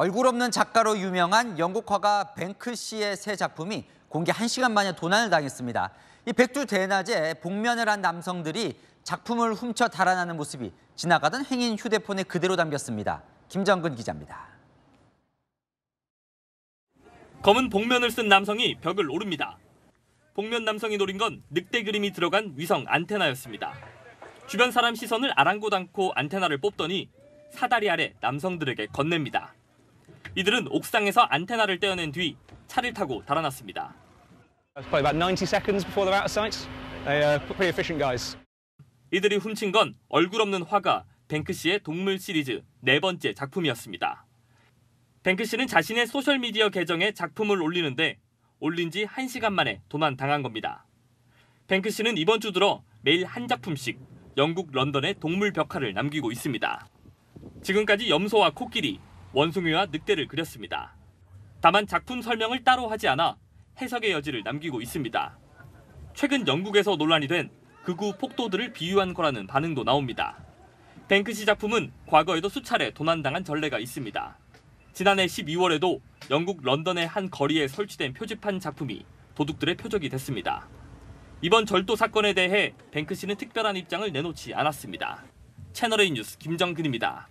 얼굴 없는 작가로 유명한 영국 화가 뱅크 씨의 새 작품이 공개 1시간 만에 도난을 당했습니다. 이 백두 대낮에 복면을 한 남성들이 작품을 훔쳐 달아나는 모습이 지나가던 행인 휴대폰에 그대로 담겼습니다. 김정근 기자입니다. 검은 복면을 쓴 남성이 벽을 오릅니다. 복면 남성이 노린 건 늑대 그림이 들어간 위성 안테나였습니다. 주변 사람 시선을 아랑곳 않고 안테나를 뽑더니 사다리 아래 남성들에게 건넵니다. 이들은 옥상에서 안테나를 떼어낸 뒤 차를 타고 달아났습니다. It's probably about 90 seconds before they're out of sight. They are pretty efficient guys. 이들이 훔친 건 얼굴 없는 화가 뱅크시의 동물 시리즈 네 번째 작품이었습니다. 뱅크시는 자신의 소셜미디어 계정에 작품을 올리는데 올린 지 1시간 만에 도난 당한 겁니다. 뱅크시는 이번 주 들어 매일 한 작품씩 영국 런던의 동물 벽화를 남기고 있습니다. 지금까지 염소와 코끼리, 원숭이와 늑대를 그렸습니다. 다만 작품 설명을 따로 하지 않아 해석의 여지를 남기고 있습니다. 최근 영국에서 논란이 된 극우 폭도들을 비유한 거라는 반응도 나옵니다. 뱅크시 작품은 과거에도 수차례 도난당한 전례가 있습니다. 지난해 12월에도 영국 런던의 한 거리에 설치된 표지판 작품이 도둑들의 표적이 됐습니다. 이번 절도 사건에 대해 뱅크시는 특별한 입장을 내놓지 않았습니다. 채널A 뉴스 김정근입니다.